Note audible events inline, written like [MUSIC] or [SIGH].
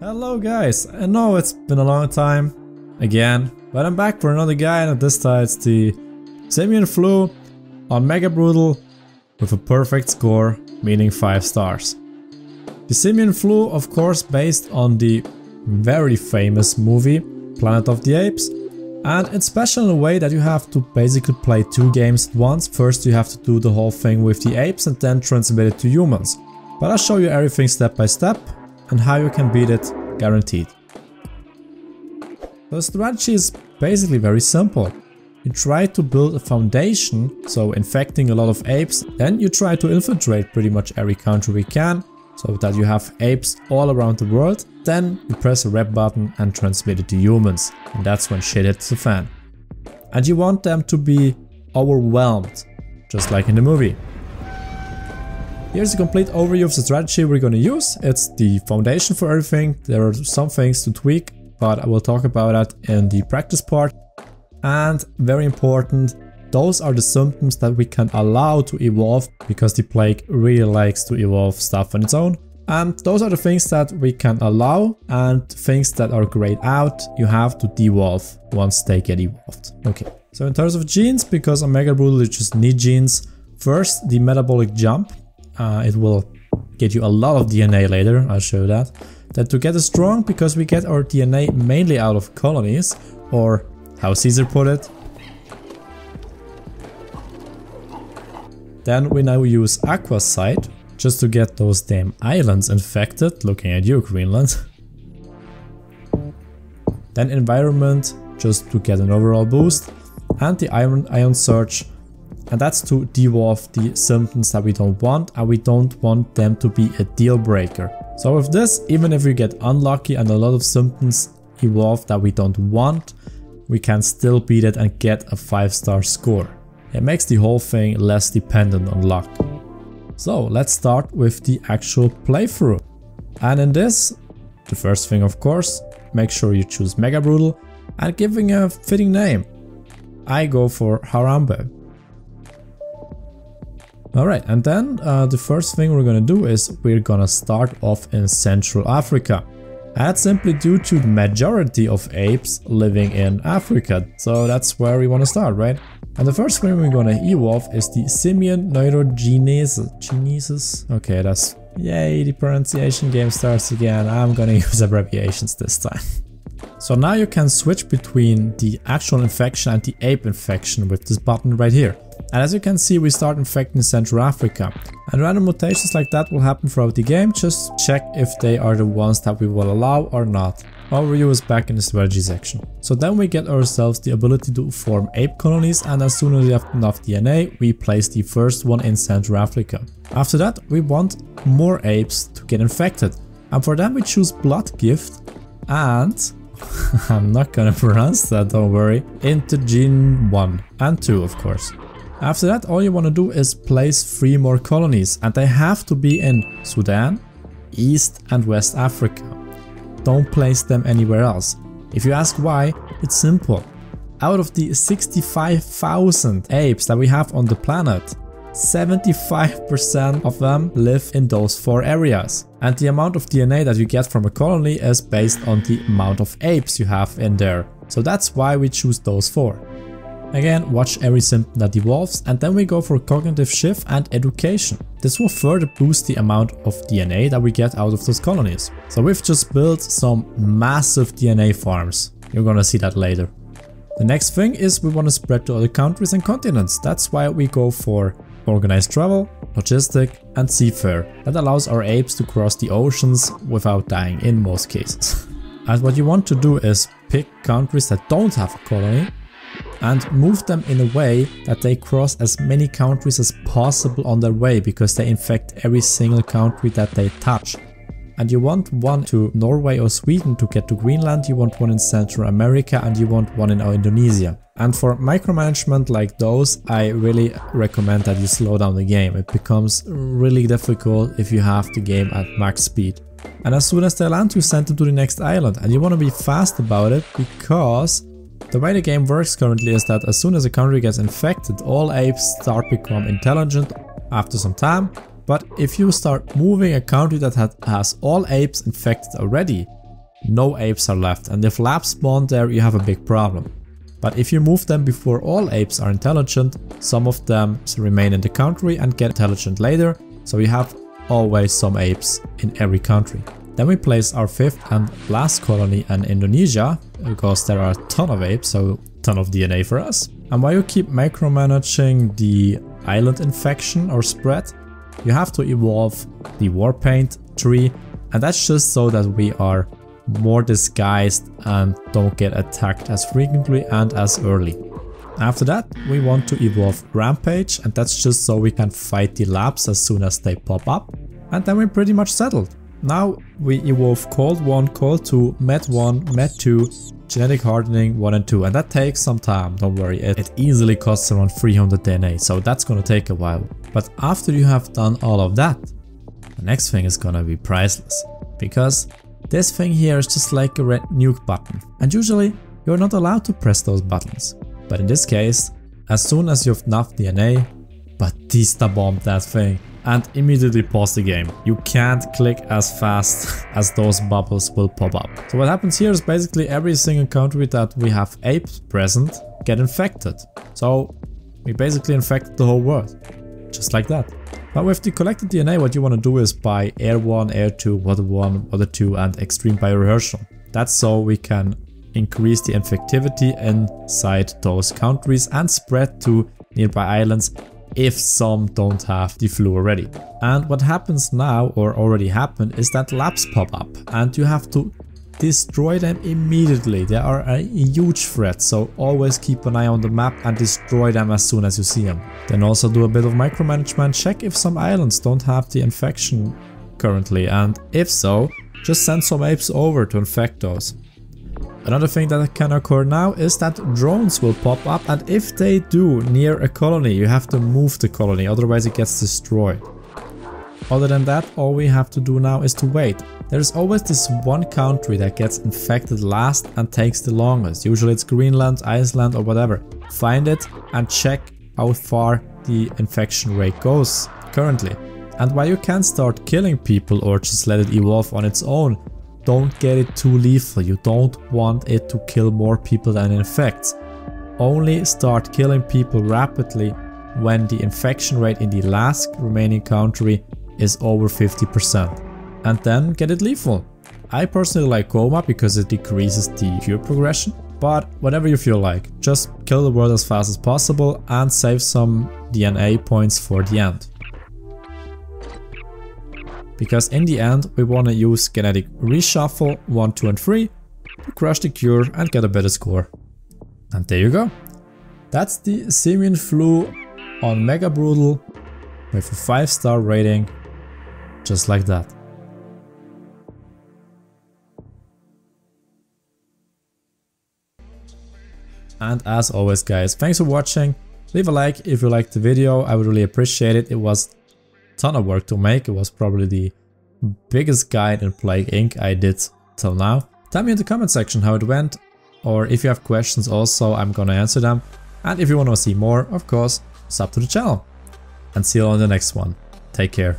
Hello guys, I know it's been a long time, again, but I'm back for another guide and this time it's the Simian Flu on Mega Brutal with a perfect score, meaning 5 stars. The Simian Flu of course based on the very famous movie Planet of the Apes and it's special in a way that you have to basically play two games at once. First you have to do the whole thing with the apes and then transmit it to humans. But I'll show you everything step by step and how you can beat it guaranteed. The strategy is basically very simple. You try to build a foundation, so infecting a lot of apes, then you try to infiltrate pretty much every country we can, so that you have apes all around the world, then you press a rep button and transmit it to humans, and that's when shit hits the fan. And you want them to be overwhelmed, just like in the movie. Here's a complete overview of the strategy we're gonna use. It's the foundation for everything. There are some things to tweak, but I will talk about that in the practice part. And very important, those are the symptoms that we can allow to evolve because the plague really likes to evolve stuff on its own. And those are the things that we can allow and things that are grayed out, you have to devolve once they get evolved. Okay, so in terms of genes, because on Mega Brutal you just need genes, first the metabolic jump, uh, it will get you a lot of DNA later, I'll show that. That to get a strong, because we get our DNA mainly out of colonies, or how Caesar put it. Then we now use Aquacyte, just to get those damn islands infected, looking at you Greenland. then Environment, just to get an overall boost, and the Iron iron Surge and that's to devolve the symptoms that we don't want and we don't want them to be a deal breaker. So with this, even if we get unlucky and a lot of symptoms evolve that we don't want, we can still beat it and get a 5 star score. It makes the whole thing less dependent on luck. So let's start with the actual playthrough. And in this, the first thing of course, make sure you choose Mega Brutal and giving a fitting name. I go for Harambe. Alright, and then uh, the first thing we're gonna do is we're gonna start off in Central Africa. That's simply due to the majority of apes living in Africa, so that's where we wanna start, right? And the first thing we're gonna evolve is the Simian Neurogenesis. Genesis? Okay, that's... Yay, the pronunciation game starts again. I'm gonna [LAUGHS] use abbreviations this time. So now you can switch between the actual infection and the ape infection with this button right here. And as you can see, we start infecting Central Africa. And random mutations like that will happen throughout the game, just check if they are the ones that we will allow or not. Overview is back in the strategy section. So then we get ourselves the ability to form ape colonies and as soon as we have enough DNA, we place the first one in Central Africa. After that, we want more apes to get infected. And for that we choose Blood Gift and [LAUGHS] I'm not gonna [LAUGHS] pronounce that, don't worry, into gene 1 and 2 of course. After that, all you want to do is place three more colonies and they have to be in Sudan, East and West Africa. Don't place them anywhere else. If you ask why, it's simple. Out of the 65,000 apes that we have on the planet, 75% of them live in those four areas. And the amount of DNA that you get from a colony is based on the amount of apes you have in there. So that's why we choose those four. Again, watch every symptom that evolves and then we go for cognitive shift and education. This will further boost the amount of DNA that we get out of those colonies. So we've just built some massive DNA farms. You're gonna see that later. The next thing is we want to spread to other countries and continents. That's why we go for organized travel, logistic and seafair. That allows our apes to cross the oceans without dying in most cases. [LAUGHS] and what you want to do is pick countries that don't have a colony and move them in a way that they cross as many countries as possible on their way because they infect every single country that they touch. And you want one to Norway or Sweden to get to Greenland, you want one in Central America and you want one in Indonesia. And for micromanagement like those, I really recommend that you slow down the game. It becomes really difficult if you have the game at max speed. And as soon as they land, you send them to the next island. And you want to be fast about it because the way the game works currently is that as soon as a country gets infected, all apes start become intelligent after some time. But if you start moving a country that has all apes infected already, no apes are left and if labs spawn there you have a big problem. But if you move them before all apes are intelligent, some of them remain in the country and get intelligent later, so you have always some apes in every country. Then we place our fifth and last colony in Indonesia, because there are a ton of apes, so ton of DNA for us. And while you keep micromanaging the island infection or spread, you have to evolve the war paint tree, and that's just so that we are more disguised and don't get attacked as frequently and as early. After that, we want to evolve Rampage and that's just so we can fight the labs as soon as they pop up. And then we're pretty much settled. Now we evolve Cold 1, Cold 2, Med 1, Med 2, Genetic Hardening 1 and 2 and that takes some time, don't worry, it, it easily costs around 300 DNA, so that's gonna take a while. But after you have done all of that, the next thing is gonna be priceless. Because this thing here is just like a red nuke button, and usually you're not allowed to press those buttons. But in this case, as soon as you've enough DNA, Batista bombed that thing and immediately pause the game. You can't click as fast [LAUGHS] as those bubbles will pop up. So what happens here is basically every single country that we have apes present get infected. So we basically infected the whole world. Just like that. Now with the collected DNA what you want to do is buy Air 1, Air 2, Water 1, Water 2 and Extreme Bioaerosol. That's so we can increase the infectivity inside those countries and spread to nearby islands if some don't have the flu already. And what happens now or already happened is that labs pop up and you have to destroy them immediately. They are a huge threat, so always keep an eye on the map and destroy them as soon as you see them. Then also do a bit of micromanagement, check if some islands don't have the infection currently and if so, just send some apes over to infect those. Another thing that can occur now is that drones will pop up and if they do near a colony, you have to move the colony, otherwise it gets destroyed. Other than that, all we have to do now is to wait. There is always this one country that gets infected last and takes the longest. Usually it's Greenland, Iceland or whatever. Find it and check how far the infection rate goes currently. And while you can start killing people or just let it evolve on its own, don't get it too lethal. You don't want it to kill more people than it infects. Only start killing people rapidly when the infection rate in the last remaining country is over 50% and then get it lethal. I personally like coma because it decreases the cure progression, but whatever you feel like, just kill the world as fast as possible and save some DNA points for the end. Because in the end we want to use genetic reshuffle 1, 2 and 3 to crush the cure and get a better score. And there you go. That's the Simian Flu on Mega Brutal with a 5 star rating just like that. And as always guys, thanks for watching. Leave a like if you liked the video, I would really appreciate it. It was ton of work to make. It was probably the biggest guide in Plague Inc. I did till now. Tell me in the comment section how it went, or if you have questions also, I'm gonna answer them. And if you wanna see more, of course, sub to the channel. And see you on the next one. Take care.